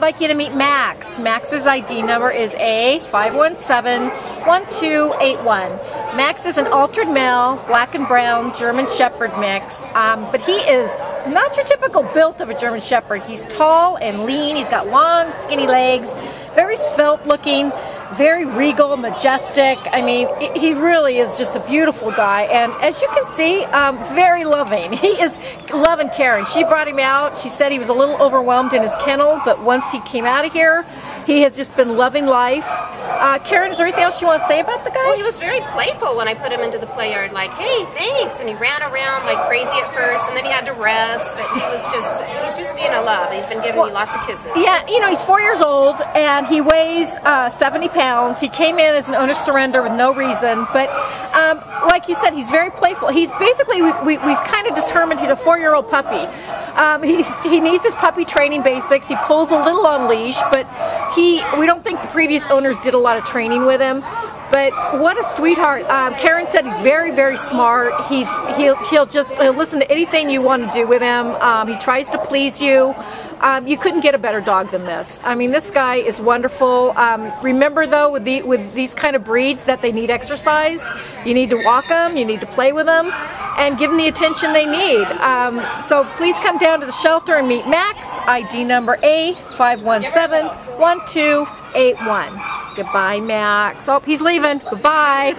I'd like you to meet Max. Max's ID number is A517-1281. Max is an altered male, black and brown German Shepherd mix, um, but he is not your typical built of a German Shepherd. He's tall and lean, he's got long, skinny legs, very svelte looking, very regal, majestic. I mean, he really is just a beautiful guy. And as you can see, um, very loving. He is loving Karen. She brought him out. She said he was a little overwhelmed in his kennel, but once he came out of here, he has just been loving life. Uh, Karen, is there anything else you want to say about the guy? Well, he was very playful when I put him into the play yard, like, hey, thanks. And he ran around like crazy at first, and then he had to rest, but he was just, he's just being a love. He's been giving well, me lots of kisses. Yeah, you know, he's four years old, and he weighs uh, 70 pounds. He came in as an owner surrender with no reason, but um, like you said, he's very playful. He's basically, we, we, we've kind of determined he's a four-year-old puppy. Um, he needs his puppy training basics. He pulls a little on leash, but he we don't think the previous owners did a lot of training with him. But what a sweetheart! Um, Karen said he's very, very smart. He's he'll he'll just he'll listen to anything you want to do with him. Um, he tries to please you. Um, you couldn't get a better dog than this. I mean, this guy is wonderful. Um, remember though, with the with these kind of breeds, that they need exercise. You need to walk them. You need to play with them and give them the attention they need. Um, so please come down to the shelter and meet Max, ID number A5171281. Goodbye, Max. Oh, he's leaving. Goodbye.